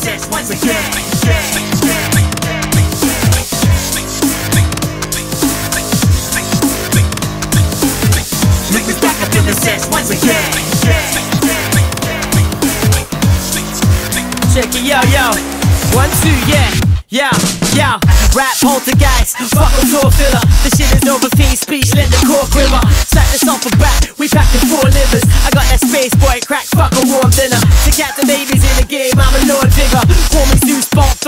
sesh once again. Niggas back up in the sesh once again. Check it, yo, yo. One, two, yeah. Yo, yo, rap poltergeist, fuck a tour filler. The shit is over, fiend speech, let the core quiver. Slap this off a back, we packed in four livers. I got that space boy crack, fuck a warm dinner.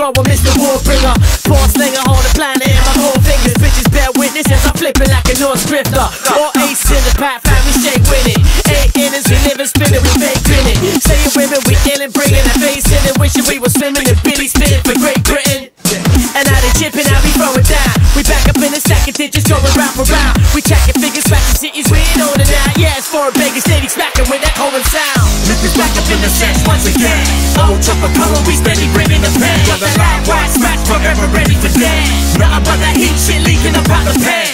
Bob, thrower, Mr. Warbringer. Four slinger, hold the planet in my whole fingers. Bitches bear witness as I'm flipping like a North Drifter. Or ace in the pack, family shake winning. Eight innings, we live and spinning, we fake. Say it women, we illin', bringing the face in it. Wishing we was swimming and Billy spitting for Great Britain. And now they chipping, now we throw it down. We back up in the second digits, going round for round. We checking figures, smashing cities, we ain't on it now. Yeah, it's for a bigger city, smacking with that Cohen sound. Niggas back up in the sesh once again. Chopper color, we steady bringing the pen. Got the line wide smash, forever ready for dead. Nothing but that heat shit leaking up out the pen.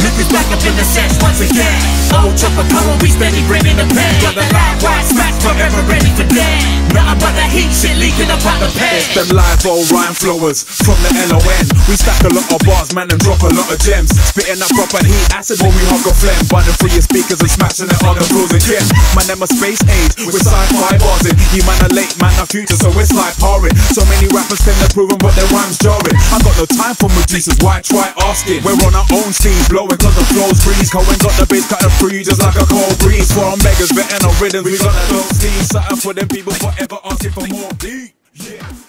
Niggas back up in the sesh once again. Old chopper color, we steady bringing the pain Got the line wide smash, forever ready for dead. Nothing but the heat shit leaking up out the pen. Them live old rhyme flowers from the LON. We stack a lot of bars, man, and drop a lot of gems. Spitting up proper heat acid when we hug a phlegm. Burning through your speakers and smashing it on the floors again. Man, them a space age with sci-fi bars. You man a late, man a future, so it's like horrid. So many rappers tend to prove 'em, but their rhymes jarring. I got no time for producers, why try asking? We're on our own steam, blowing cause the flow's breeze. Cohen got the bass cutting free just like a cold breeze. For our beggars, betting on rhythm, we that dope steam. Something for them people forever asking for more. D. Yeah.